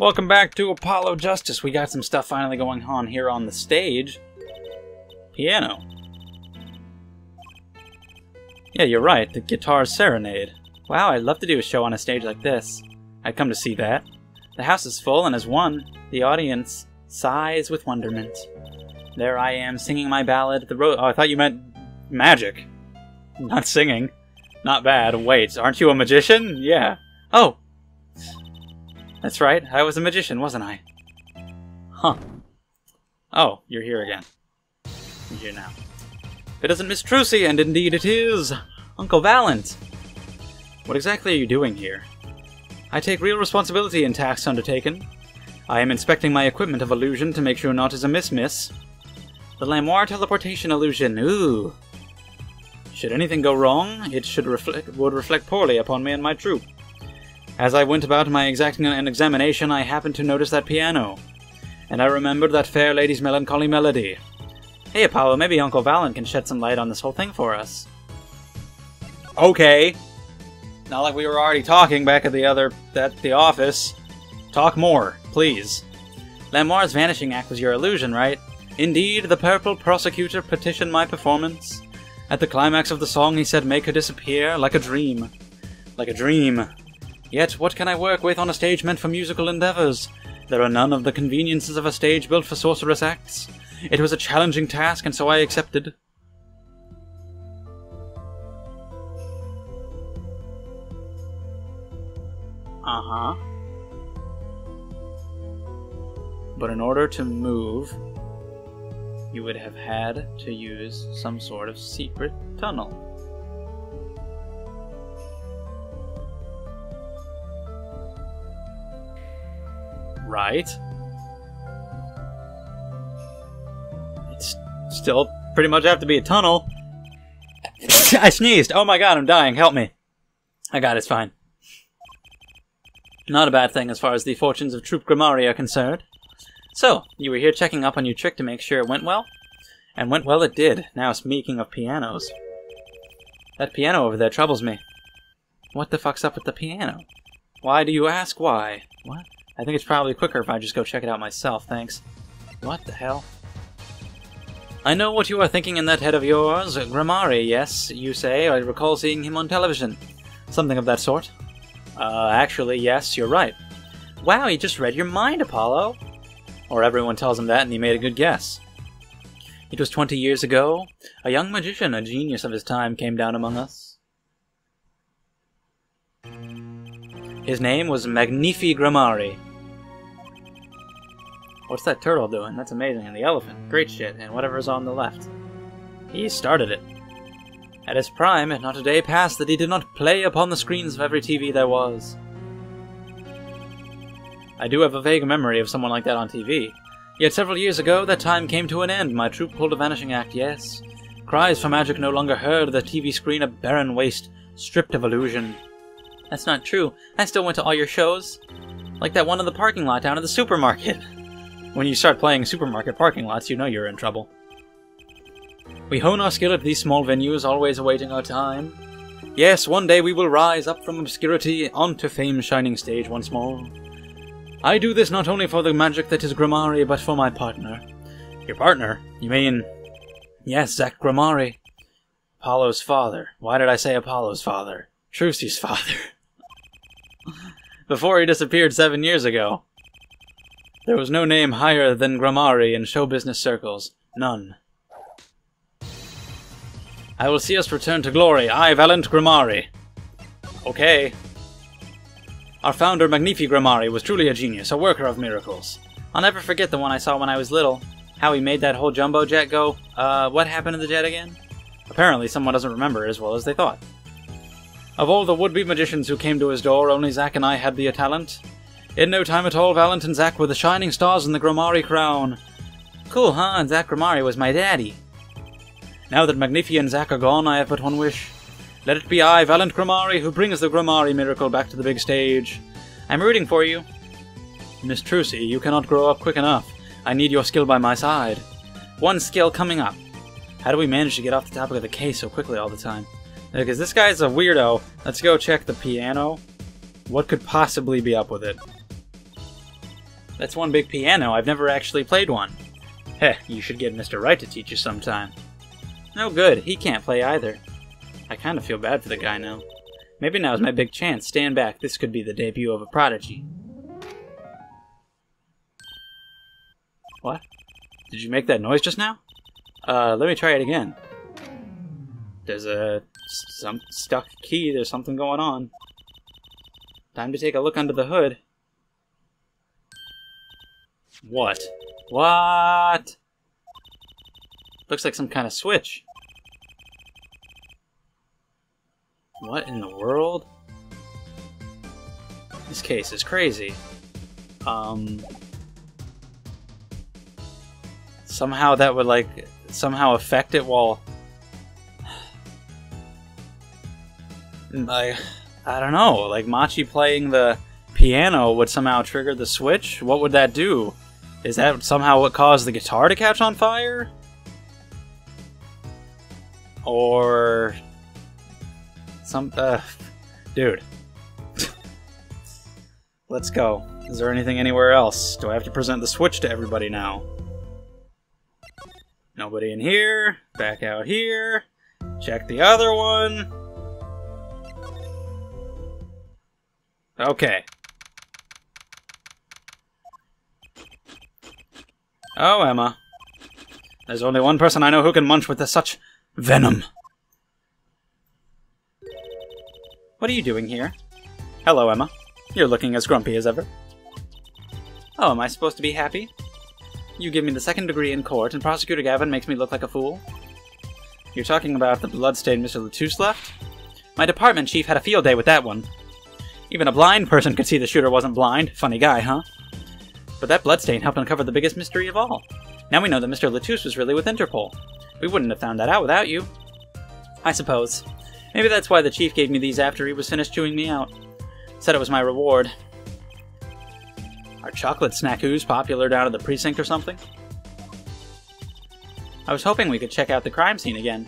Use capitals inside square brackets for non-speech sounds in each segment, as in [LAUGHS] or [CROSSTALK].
Welcome back to Apollo Justice. We got some stuff finally going on here on the stage. Piano. Yeah, you're right, the Guitar Serenade. Wow, I'd love to do a show on a stage like this. I'd come to see that. The house is full, and as one, the audience sighs with wonderment. There I am, singing my ballad, at The Road. Oh, I thought you meant magic. Not singing. Not bad. Wait, aren't you a magician? Yeah. Oh, that's right, I was a magician, wasn't I? Huh. Oh, you're here again. You're here now. It isn't Miss Trucy, and indeed it is! Uncle Valant! What exactly are you doing here? I take real responsibility in tasks undertaken. I am inspecting my equipment of illusion to make sure naught is amiss, miss. The Lamiroir teleportation illusion, ooh. Should anything go wrong, it should reflect would reflect poorly upon me and my troop. As I went about my exacting an examination, I happened to notice that piano, and I remembered that fair lady's melancholy melody. Hey, Apollo, maybe Uncle Valant can shed some light on this whole thing for us. Okay. Not like we were already talking back at the other at the office. Talk more, please. Lamiroir's vanishing act was your illusion, right? Indeed, the purple prosecutor petitioned my performance. At the climax of the song, he said, Make her disappear like a dream. Like a dream. Yet, what can I work with on a stage meant for musical endeavors? There are none of the conveniences of a stage built for sorcerous acts. It was a challenging task, and so I accepted. Uh huh. But in order to move, you would have had to use some sort of secret tunnel. Right. It's still pretty much have to be a tunnel. [LAUGHS] I sneezed. Oh my god, I'm dying. Help me. I got it. It's fine. Not a bad thing as far as the fortunes of Troop Gramarye are concerned. So, you were here checking up on your trick to make sure it went well? And went well it did. Now, speaking of pianos. That piano over there troubles me. What the fuck's up with the piano? Why do you ask why? What? I think it's probably quicker if I just go check it out myself, thanks. What the hell? I know what you are thinking in that head of yours. Gramarye, yes, you say. I recall seeing him on television. Something of that sort. Uh, actually, yes, you're right. Wow, he just read your mind, Apollo! Or everyone tells him that and he made a good guess. It was twenty years ago. A young magician, a genius of his time, came down among us. His name was Magnifi Gramarye. What's that turtle doing? That's amazing. And the elephant. Great shit. And whatever's on the left. He started it. At his prime, not a day passed that he did not play upon the screens of every TV there was. I do have a vague memory of someone like that on TV. Yet several years ago, that time came to an end. My troop pulled a vanishing act, yes. Cries for magic no longer heard, the TV screen a barren waste, stripped of illusion. That's not true. I still went to all your shows. Like that one in the parking lot down at the supermarket. [LAUGHS] When you start playing supermarket parking lots, you know you're in trouble. We hone our skill at these small venues, always awaiting our time. Yes, one day we will rise up from obscurity onto fame's shining stage once more. I do this not only for the magic that is Gramarye, but for my partner. Your partner? You mean... Yes, Zak Gramarye. Apollo's father. Why did I say Apollo's father? Trucy's father. [LAUGHS] Before he disappeared seven years ago. There was no name higher than Gramarye in show business circles. None. I will see us return to glory. I, Valant Gramarye. Okay. Our founder, Magnifi Gramarye, was truly a genius, a worker of miracles. I'll never forget the one I saw when I was little. How he made that whole jumbo jet go. Uh, what happened to the jet again? Apparently, someone doesn't remember it as well as they thought. Of all the would-be magicians who came to his door, only Zak and I had the talent. In no time at all, Valant and Zak were the shining stars in the Gramarye crown. Cool, huh? And Zak Gramarye was my daddy. Now that Magnifi and Zak are gone, I have but one wish. Let it be I, Valant Gramarye, who brings the Gramarye miracle back to the big stage. I'm rooting for you. Miss Trucy, you cannot grow up quick enough. I need your skill by my side. One skill coming up. How do we manage to get off the topic of the case so quickly all the time? Because this guy's a weirdo. Let's go check the piano. What could possibly be up with it? That's one big piano. I've never actually played one. Heh, you should get Mr. Wright to teach you sometime. No good, he can't play either. I kind of feel bad for the guy now. Maybe now's my big chance. Stand back, this could be the debut of a prodigy. What? Did you make that noise just now? Uh, let me try it again. There's a some stuck key. There's something going on. Time to take a look under the hood. What? What? Looks like some kind of switch. What in the world? This case is crazy. Um... Somehow that would, like, somehow affect it while... Like, I don't know, like Machi playing the piano would somehow trigger the switch? What would that do? Is that somehow what caused the guitar to catch on fire? Or some uh, dude. [LAUGHS] Let's go. Is there anything anywhere else? Do I have to present the switch to everybody now? Nobody in here. Back out here. Check the other one. Okay. Oh, Ema. There's only one person I know who can munch with such venom. What are you doing here? Hello, Ema. You're looking as grumpy as ever. Oh, am I supposed to be happy? You give me the second degree in court, and Prosecutor Gavin makes me look like a fool? You're talking about the bloodstained Mr. LeTouse left? My department chief had a field day with that one. Even a blind person could see the shooter wasn't blind. Funny guy, huh? But that bloodstain helped uncover the biggest mystery of all. Now we know that Mr. LeTouse was really with Interpol. We wouldn't have found that out without you. I suppose. Maybe that's why the chief gave me these after he was finished chewing me out. Said it was my reward. Are chocolate snackoos popular down at the precinct or something? I was hoping we could check out the crime scene again.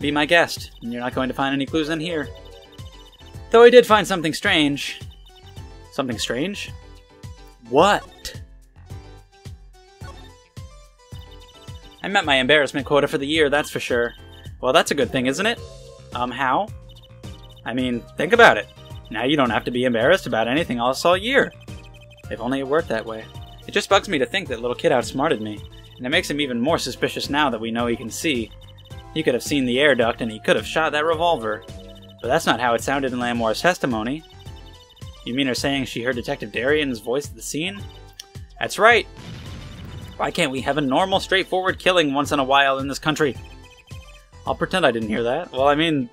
Be my guest, and you're not going to find any clues in here. Though I did find something strange. Something strange? What? I met my embarrassment quota for the year, that's for sure. Well, that's a good thing, isn't it? Um, how? I mean, think about it. Now you don't have to be embarrassed about anything else all year. If only it worked that way. It just bugs me to think that little kid outsmarted me, and it makes him even more suspicious now that we know he can see. He could have seen the air duct and he could have shot that revolver. But that's not how it sounded in Lamiroir's testimony. You mean her saying she heard Detective Daryan's voice at the scene? That's right. Why can't we have a normal, straightforward killing once in a while in this country? I'll pretend I didn't hear that. Well, I mean,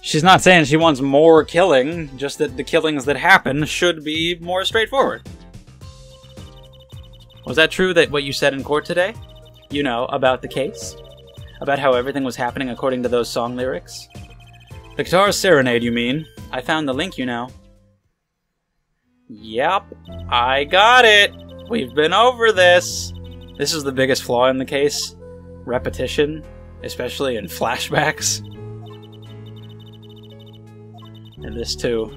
she's not saying she wants more killing, just that the killings that happen should be more straightforward. Was that true that what you said in court today? You know, about the case? About how everything was happening according to those song lyrics? The Guitar Serenade, you mean? I found the link, you know. Yep, I got it! We've been over this! This is the biggest flaw in the case. Repetition, especially in [LAUGHS] flashbacks. And this too.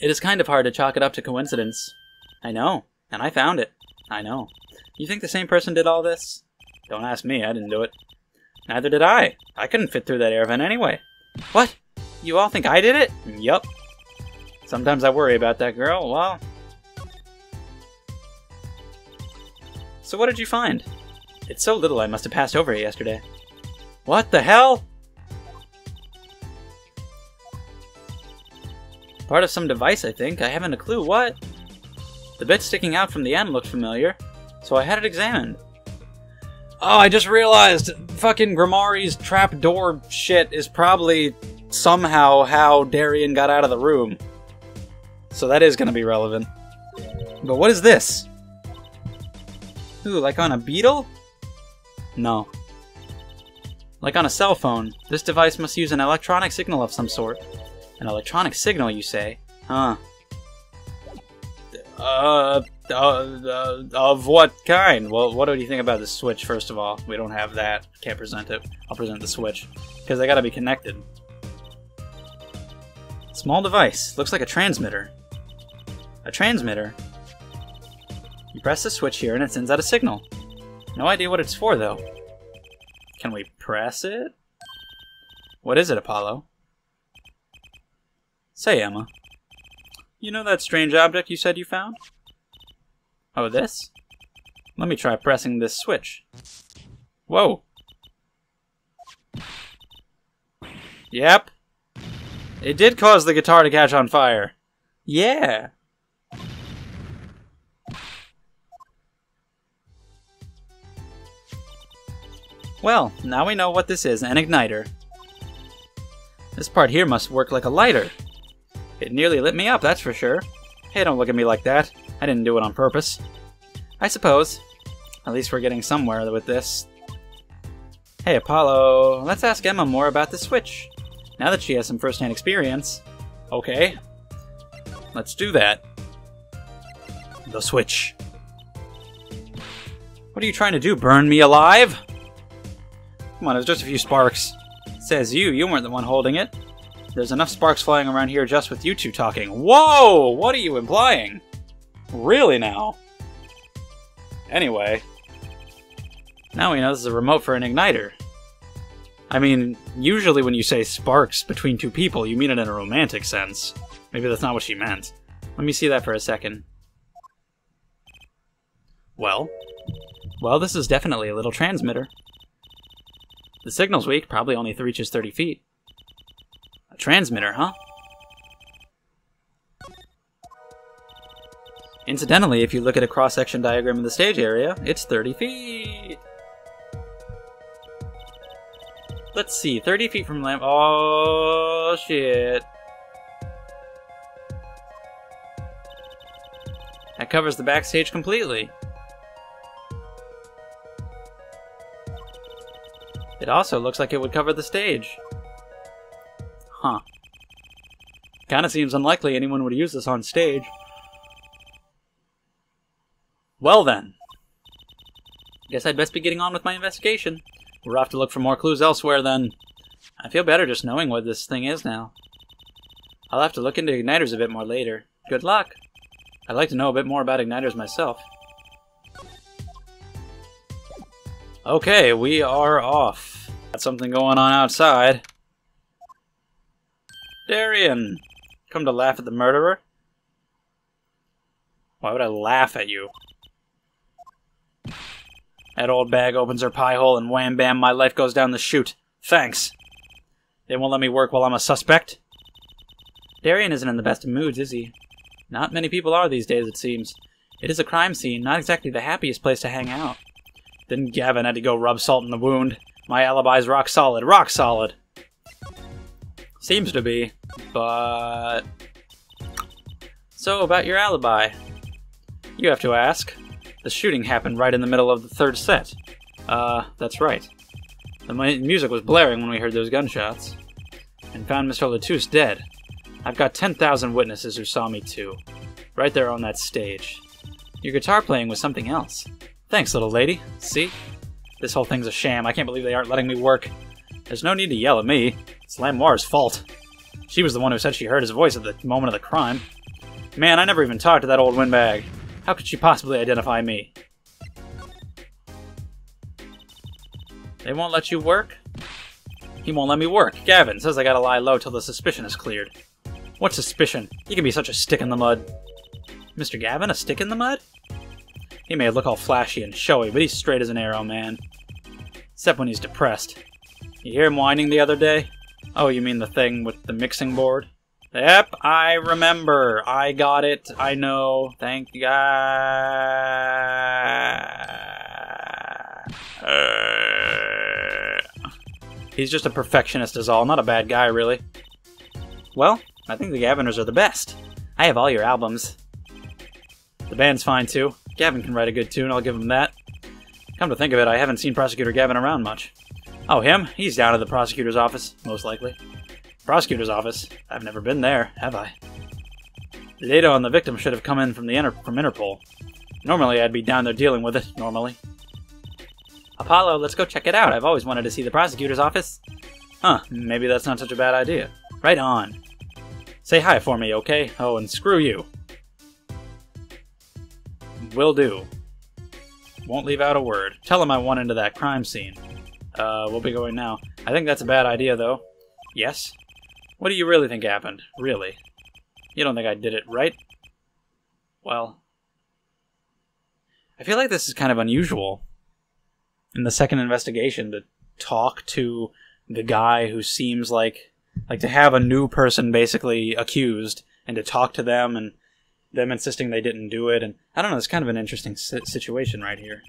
It is kind of hard to chalk it up to coincidence. I know, and I found it. I know. You think the same person did all this? Don't ask me, I didn't do it. Neither did I. I couldn't fit through that air vent anyway. What? You all think I did it? Yup. Sometimes I worry about that girl. Well. So what did you find? It's so little I must have passed over it yesterday. What the hell? Part of some device, I think. I haven't a clue. What? The bit sticking out from the end looked familiar so I had it examined. Oh, I just realized fucking Gramarye's trapdoor shit is probably somehow how Daryan got out of the room. So that is going to be relevant. But what is this? Ooh, like on a beetle? No. Like on a cell phone, this device must use an electronic signal of some sort. An electronic signal, you say? Huh. Uh, uh, uh, of what kind? Well, what do you think about the Switch, first of all? We don't have that. Can't present it. I'll present the Switch. Because they gotta be connected. Small device. Looks like a transmitter. A transmitter? You press the switch here and it sends out a signal. No idea what it's for, though. Can we press it? What is it, Apollo? Say, Ema. You know that strange object you said you found? Oh, this? Let me try pressing this switch. Whoa! Yep. It did cause the guitar to catch on fire. Yeah. Well, now we know what this is, an igniter. This part here must work like a lighter. It nearly lit me up, that's for sure. Hey, don't look at me like that. I didn't do it on purpose. I suppose. At least we're getting somewhere with this. Hey, Apollo, let's ask Ema more about the Switch. Now that she has some first-hand experience. Okay. Let's do that. The Switch. What are you trying to do, burn me alive? Come on, it was just a few sparks. Says you, you weren't the one holding it. There's enough sparks flying around here just with you two talking. Whoa! What are you implying? Really now? Anyway. Now we know this is a remote for an igniter. I mean, usually when you say sparks between two people, you mean it in a romantic sense. Maybe that's not what she meant. Let me see that for a second. Well? Well, this is definitely a little transmitter. The signal's weak, probably only reaches 30 feet. A transmitter, huh? Incidentally, if you look at a cross-section diagram of the stage area, it's 30 feet! Let's see, 30 feet from lamp- Oh, shit. That covers the backstage completely. It also looks like it would cover the stage. Huh. Kinda seems unlikely anyone would use this on stage. Well then. Guess I'd best be getting on with my investigation. We're off to look for more clues elsewhere then. I feel better just knowing what this thing is now. I'll have to look into igniters a bit more later. Good luck! I'd like to know a bit more about igniters myself. Okay, we are off. Got something going on outside. Daryan! Come to laugh at the murderer? Why would I laugh at you? That old bag opens her pie hole and wham bam, my life goes down the chute. Thanks. They won't let me work while I'm a suspect? Daryan isn't in the best of moods, is he? Not many people are these days, it seems. It is a crime scene, not exactly the happiest place to hang out. Then Gavin had to go rub salt in the wound. My alibi's rock solid, rock solid. Seems to be, but... So, about your alibi. You have to ask. The shooting happened right in the middle of the third set. Uh, that's right. The music was blaring when we heard those gunshots. And found Mr. LeTouse dead. I've got 10,000 witnesses who saw me too. Right there on that stage. Your guitar playing was something else. Thanks, little lady. See? This whole thing's a sham. I can't believe they aren't letting me work. There's no need to yell at me. It's Lamiroir's fault. She was the one who said she heard his voice at the moment of the crime. Man, I never even talked to that old windbag. How could she possibly identify me? They won't let you work? He won't let me work. Gavin says I gotta lie low till the suspicion is cleared. What suspicion? You can be such a stick in the mud. Mr. Gavin, a stick in the mud? He may look all flashy and showy, but he's straight as an arrow, man. Except when he's depressed. You hear him whining the other day? Oh, you mean the thing with the mixing board? Yep, I remember. I got it. I know. Thank God. He's just a perfectionist is all, not a bad guy, really. Well, I think the Gavinners are the best. I have all your albums. The band's fine, too. Gavin can write a good tune, I'll give him that. Come to think of it, I haven't seen Prosecutor Gavin around much. Oh, him? He's down at the prosecutor's office, most likely. Prosecutor's office? I've never been there, have I? The data on the victim should have come in from the Inter from Interpol. Normally, I'd be down there dealing with it, normally. Apollo, let's go check it out. I've always wanted to see the prosecutor's office. Huh, maybe that's not such a bad idea. Right on. Say hi for me, okay? Oh, and screw you. Will do. Won't leave out a word. Tell him I want into that crime scene. Uh, we'll be going now. I think that's a bad idea, though. Yes? What do you really think happened? Really? You don't think I did it, right? Well... I feel like this is kind of unusual. In the second investigation, to talk to the guy who seems like... Like, to have a new person basically accused, and to talk to them, and them insisting they didn't do it, and I don't know, it's kind of an interesting situation right here.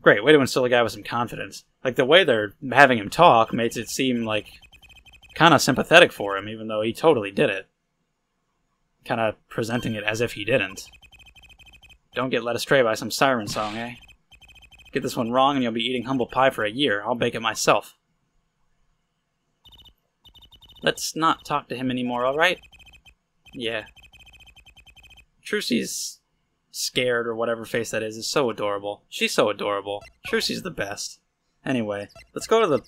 Great, way to instill a guy with some confidence. Like, the way they're having him talk makes it seem like kind of sympathetic for him, even though he totally did it. Kind of presenting it as if he didn't. Don't get led astray by some siren song, eh? Get this one wrong and you'll be eating humble pie for a year. I'll bake it myself. Let's not talk to him anymore, alright? Yeah. Trucy's scared or whatever face that is is so adorable. She's so adorable. Trucy's the best. Anyway, let's go to the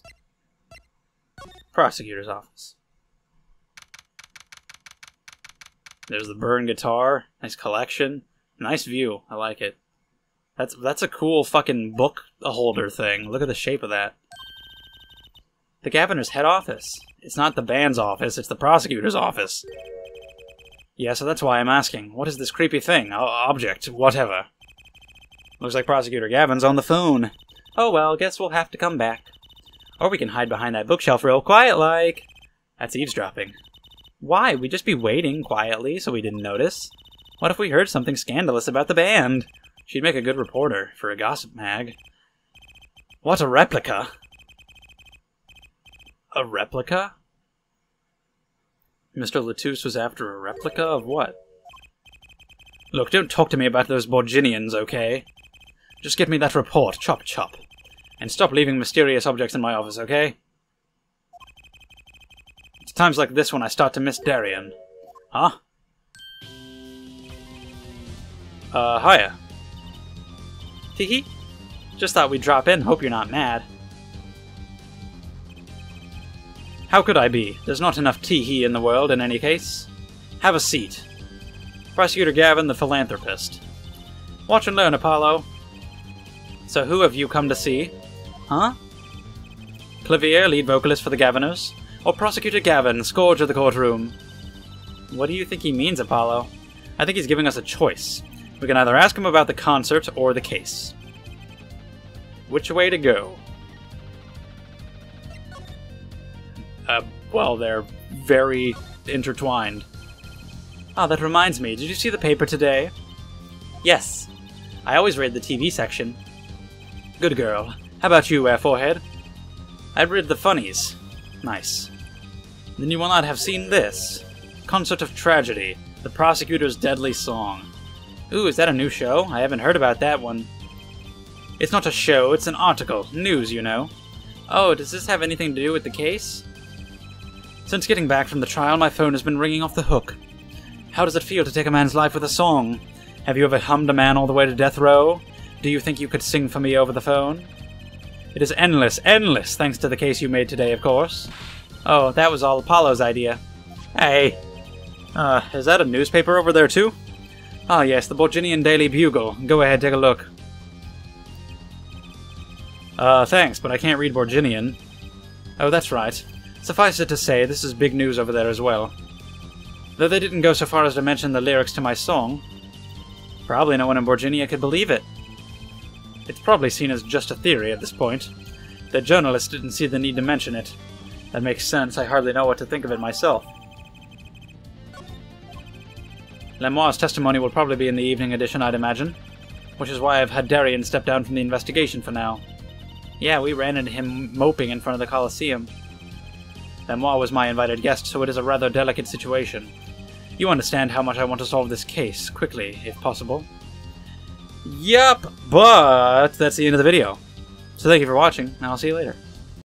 prosecutor's office. There's the burn guitar. Nice collection. Nice view. I like it. That's that's a cool fucking book holder thing. Look at the shape of that. The governor's head office. It's not the band's office, it's the prosecutor's office. Yeah, so that's why I'm asking. What is this creepy thing? O object, whatever. Looks like Prosecutor Gavin's on the phone. Oh well, guess we'll have to come back. Or we can hide behind that bookshelf real quiet like. That's eavesdropping. Why? We'd just be waiting quietly so we didn't notice. What if we heard something scandalous about the band? She'd make a good reporter for a gossip mag. What a replica! A replica? Mr. Lettuce was after a replica of what? Look, don't talk to me about those Borginians, okay? Just get me that report, chop chop. And stop leaving mysterious objects in my office, okay? It's times like this when I start to miss Daryan. Huh? Uh, hiya. Teehee? Just thought we'd drop in, hope you're not mad. How could I be? There's not enough teehee in the world in any case. Have a seat. Prosecutor Gavin, the philanthropist. Watch and learn, Apollo. So who have you come to see? Huh? Klavier, lead vocalist for the Gavinners? Or Prosecutor Gavin, scourge of the courtroom? What do you think he means, Apollo? I think he's giving us a choice. We can either ask him about the concert or the case. Which way to go? Uh, well, they're very intertwined. Ah, oh, that reminds me, did you see the paper today? Yes. I always read the TV section. Good girl. How about you, uh, Herr Forehead? I read the funnies. Nice. Then you will not have seen this. Concert of Tragedy, the prosecutor's deadly song. Ooh, is that a new show? I haven't heard about that one. It's not a show, it's an article. News, you know. Oh, does this have anything to do with the case? Since getting back from the trial, my phone has been ringing off the hook. How does it feel to take a man's life with a song? Have you ever hummed a man all the way to death row? Do you think you could sing for me over the phone? It is endless, endless, thanks to the case you made today, of course. Oh, that was all Apollo's idea. Hey. Uh, is that a newspaper over there, too? Ah, yes, the Borginian Daily Bugle. Go ahead, take a look. Uh, thanks, but I can't read Borginian. Oh, that's right. Suffice it to say, this is big news over there as well. Though they didn't go so far as to mention the lyrics to my song. Probably no one in Borginia could believe it. It's probably seen as just a theory at this point. The journalist didn't see the need to mention it. That makes sense, I hardly know what to think of it myself. Lamiroir's testimony will probably be in the evening edition, I'd imagine. Which is why I've had Daryan step down from the investigation for now. Yeah, we ran into him moping in front of the Colosseum. Lemoire was my invited guest, so it is a rather delicate situation. You understand how much I want to solve this case, quickly, if possible. Yup, but that's the end of the video. So thank you for watching, and I'll see you later.